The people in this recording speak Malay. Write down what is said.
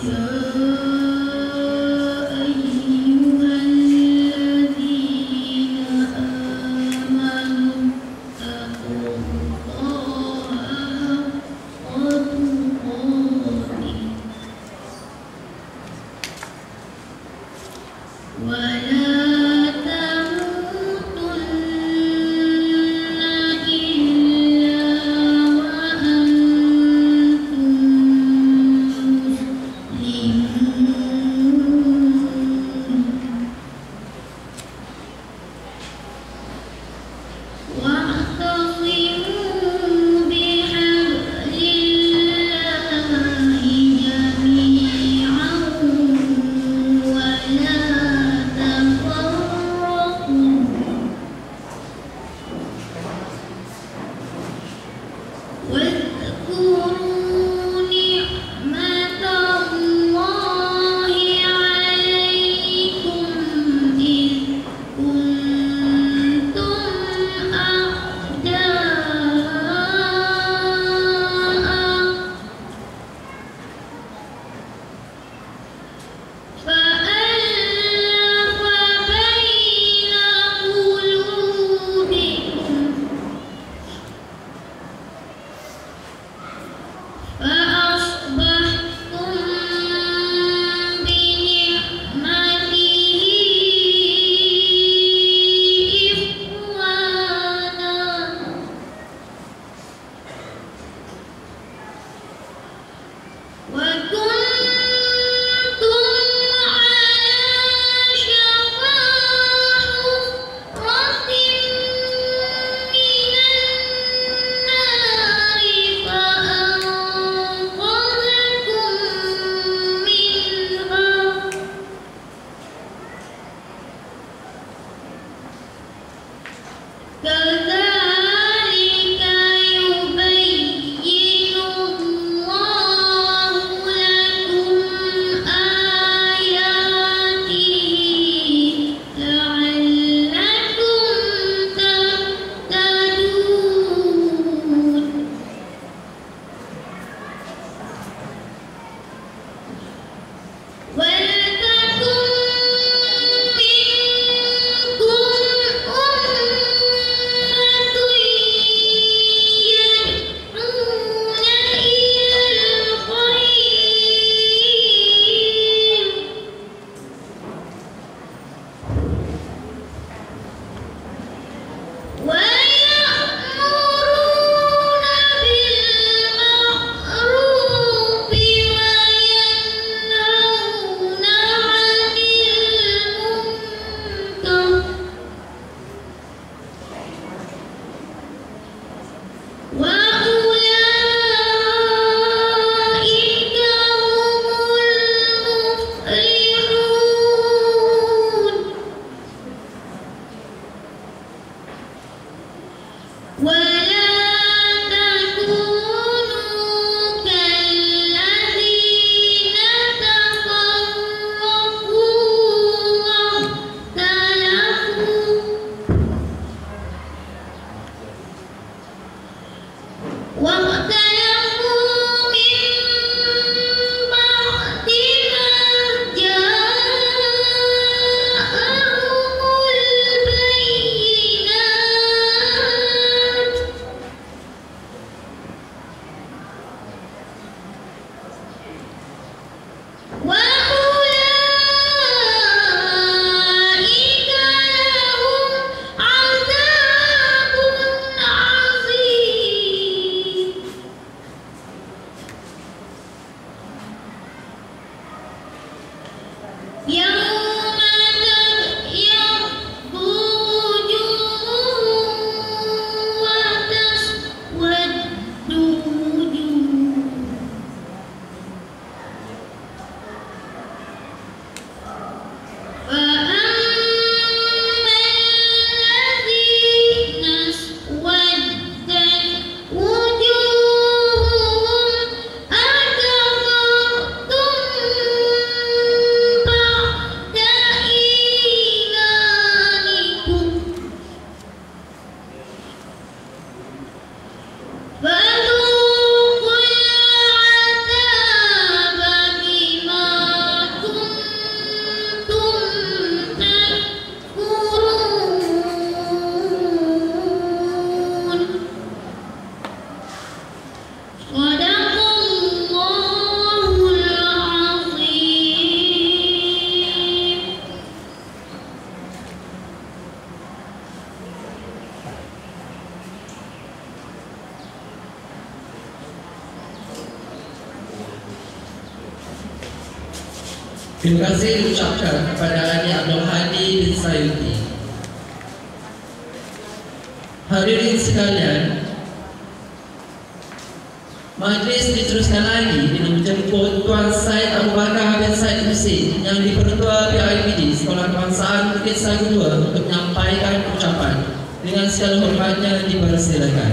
Thank you. Wa Terima kasih diucapkan kepada Adik Abdul Hadi bin Sayuti. Hadirin sekalian, Majlis diteruskan lagi dengan menjemput Tuan Syed Abu Bakar bin Syed Husin yang dipertua PIPD Sekolah Kebangsaan Bukit Sagu 2 untuk menyampaikan ucapan dengan segala hormatnya dipersilakan.